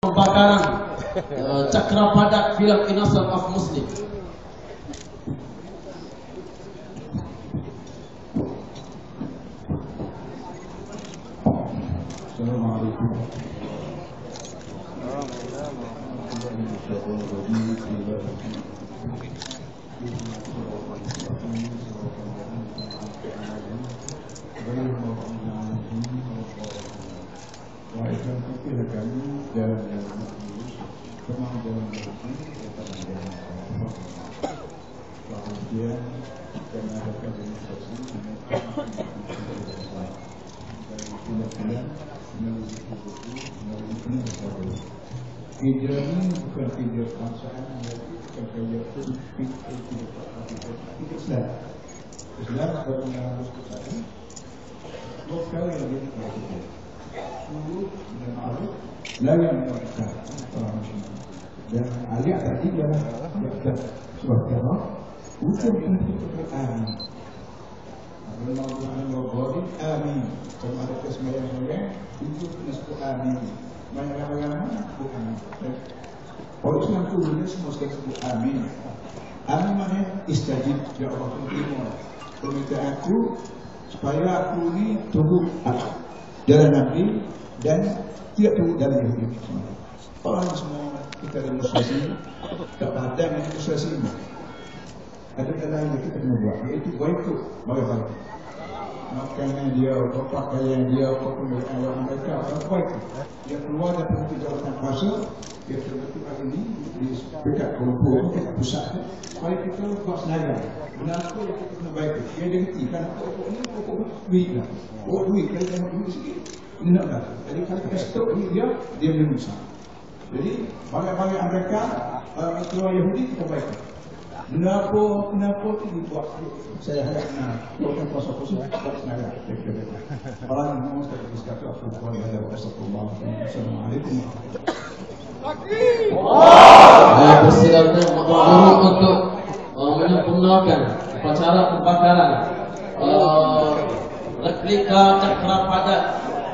pembakaran uh, cakra padat filem Innocent of Muslim. Assalamualaikum. Lakukan. Lagi yang kita orang Muslim. Dan Ali tadi yang surah Qiyamah. Ucap untuk amin. Allah Al-Ghafir amin. Kalau ada kesemayaan-semayaan, itu sebut amin. Banyak ramai-ramai, sebut amin. Kalau Islam itu dunia semua sekali sebut amin. Amin maknanya istajib, ya Allah terima. Permintaan aku, supaya aku ni turut dalam Nabi dan tidak turut dalam Yahudi. Orang semua kita demonstrasi, tak ada yang demonstrasi ini. Ada dalam yang kita kena buat, iaitu boykot bagi Makanan dia, pakaian dia, pemilihan orang mereka, apa itu? Dia keluar dari jawatan kuasa, dia terbentuk hari ini di dekat Kuala dekat pusat. Supaya kita buat senaga. Apa yang kita kena baik. Dia ada ngerti kan pokok ni pokok duit lah. Pokok duit kalau tengok duit sikit, ini nak dah. Jadi kalau kita stop ni dia, dia boleh rusak. Jadi banyak-banyak mereka uh, keluar Yahudi kita baik. Kenapa, kenapa tu dibuat? Saya harap nak bukan kuasa khusus buat senaga. Orang yang mahu saya berkata aku kuat ada Rasulullah. Assalamualaikum. Saya bersiap dan mengguru untuk uh, menyempurnakan upacara pembakaran uh, replika cakra padat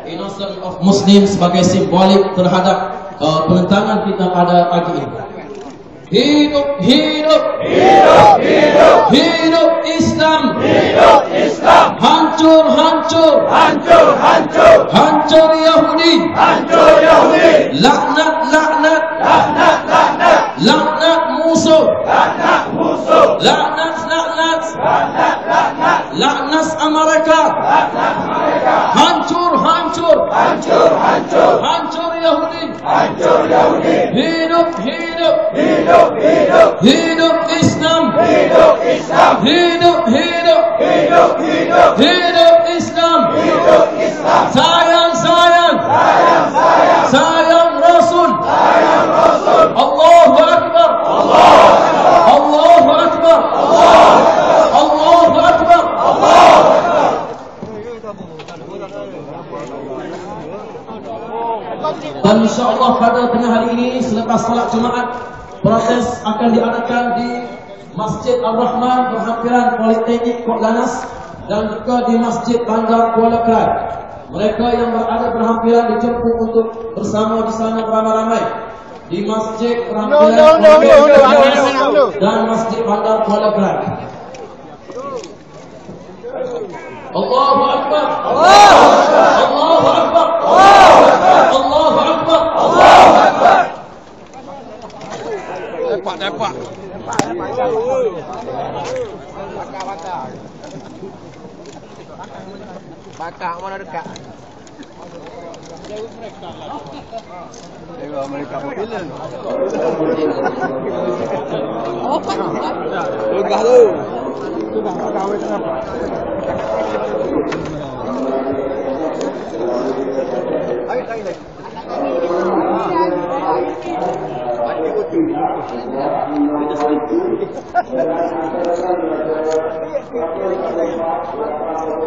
Innocent of Muslim sebagai simbolik terhadap uh, penentangan kita pada pagi ini. Hidup, hidup, Hidup, hidup, hidup Islam, hidup Islam. hancur, hancur, Hancur, hancur, hancur Yahudi, hancur Yahudi. laknat, laknat, Laknat, laknat, laknat musuh, laknat musuh. laknat, laknat, Laknat, laknat, laknat Amerika, laknat mereka. hancur, hancur, Hancur, hancur, hancur Yahudi, hancur Yahudi. Hidup, hidup, Hidup, hidup, hidup Islam, hidup Islam. hidup, hidup, Hidup, hidup, hidup Islam, hidup Islam. sayang, sayang, Sayang, sayang, sayang Rasul, sayang Rasul. Allahu Akbar, Allahu Akbar, Allahu Akbar, Dan insyaAllah pada tengah hari ini Selepas salat Jumaat Proses akan diadakan di Masjid Ar-Rahman Berhampiran Politeknik Kok Lanas Dan juga di Masjid Bandar Kuala Kerai Mereka yang berada berhampiran dijemput untuk bersama di sana beramai-ramai. Di Masjid Berhampiran Politeknik Kok Lanas Dan Masjid Bandar Kuala Kerai Allahu Dapat, dapat. Bakar mana dekat? Tengok mereka popular. Legah tu. Tu dah kahwin kenapa? Ayo, ayo, ayo. ます。